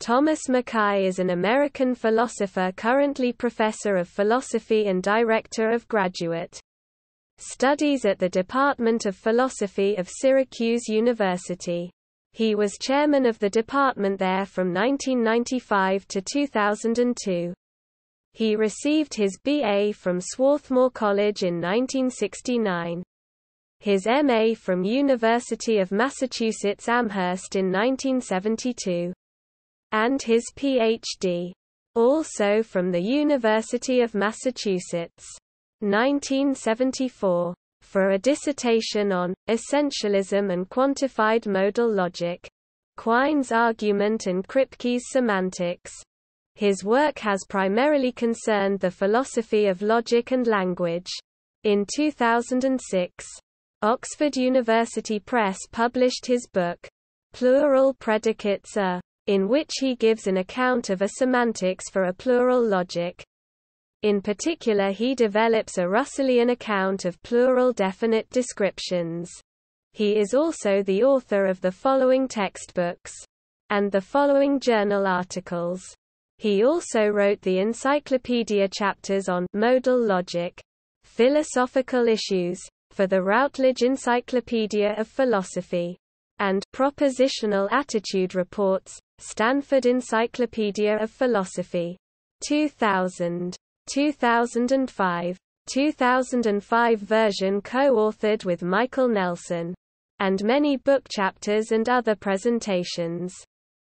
Thomas McKay is an American philosopher currently professor of philosophy and director of graduate studies at the Department of Philosophy of Syracuse University. He was chairman of the department there from 1995 to 2002. He received his BA from Swarthmore College in 1969. His MA from University of Massachusetts Amherst in 1972. And his PhD. Also from the University of Massachusetts. 1974 for a dissertation on essentialism and quantified modal logic. Quine's argument and Kripke's semantics. His work has primarily concerned the philosophy of logic and language. In 2006, Oxford University Press published his book, Plural Predicates A, in which he gives an account of a semantics for a plural logic. In particular he develops a Russellian account of plural definite descriptions. He is also the author of the following textbooks and the following journal articles. He also wrote the encyclopedia chapters on modal logic, philosophical issues, for the Routledge Encyclopedia of Philosophy, and propositional attitude reports, Stanford Encyclopedia of Philosophy. 2000. 2005. 2005 version co-authored with Michael Nelson. And many book chapters and other presentations.